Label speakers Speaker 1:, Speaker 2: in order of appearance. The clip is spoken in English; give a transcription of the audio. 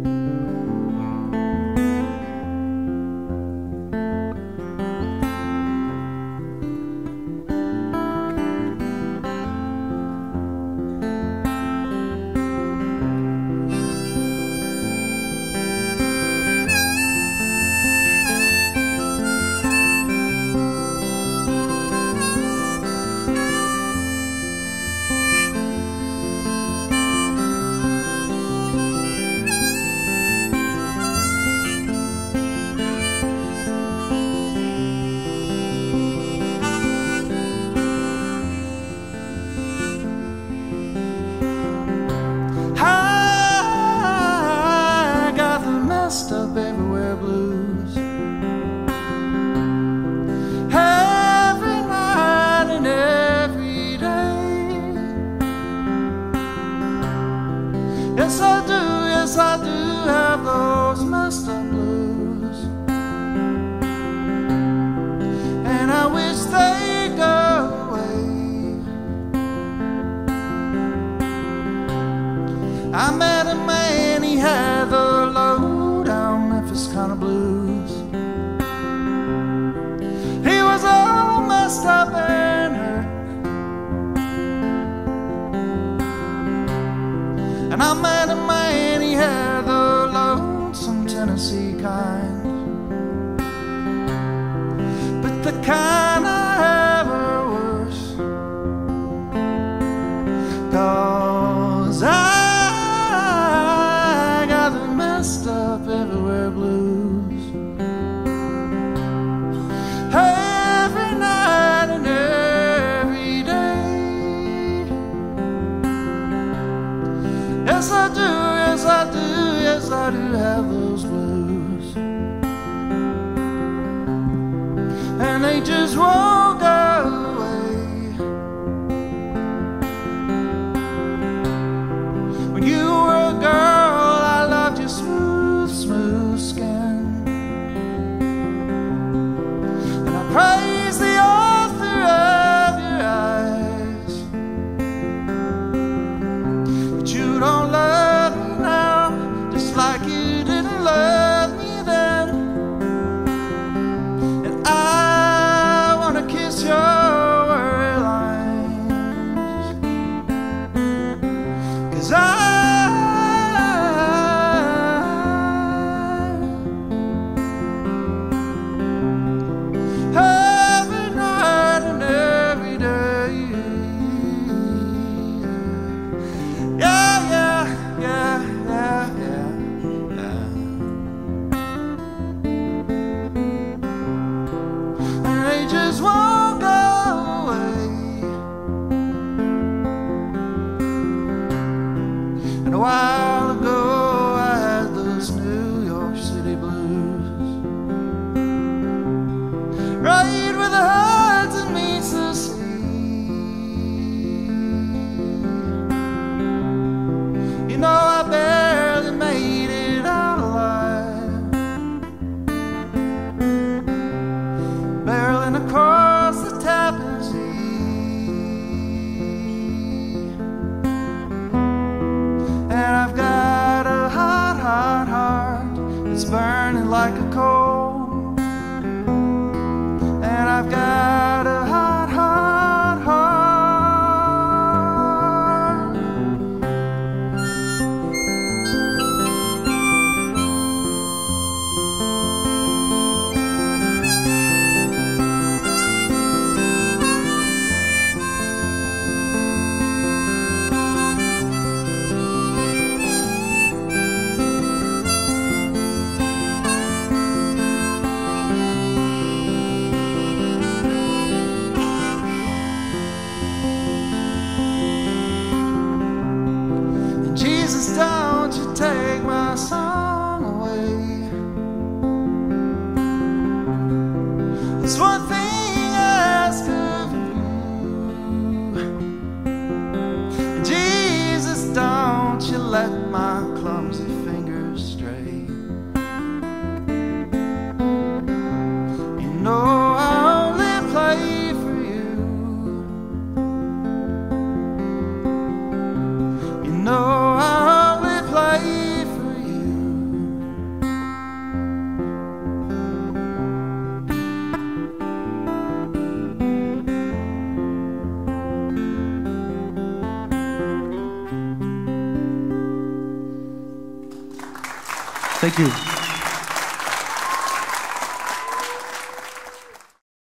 Speaker 1: Bye. Yes, I do, yes, I do have those Mustang blues. And I wish they I met a man, he had the lonesome Tennessee kind. But the kind Do, yes, I do have those blues. And they just won't.